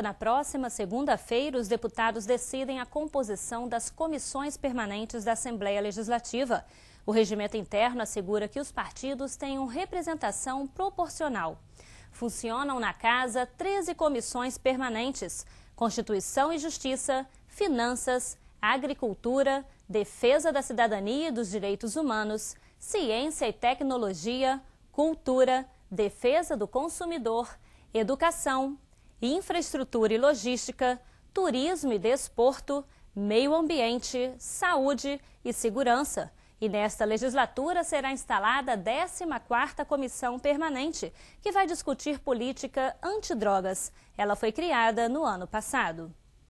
Na próxima segunda-feira, os deputados decidem a composição das comissões permanentes da Assembleia Legislativa. O regimento interno assegura que os partidos tenham representação proporcional. Funcionam na Casa 13 comissões permanentes: Constituição e Justiça, Finanças, Agricultura, Defesa da Cidadania e dos Direitos Humanos, Ciência e Tecnologia, Cultura, Defesa do Consumidor, Educação, infraestrutura e logística, turismo e desporto, meio ambiente, saúde e segurança. E nesta legislatura será instalada a 14ª Comissão Permanente, que vai discutir política antidrogas. Ela foi criada no ano passado.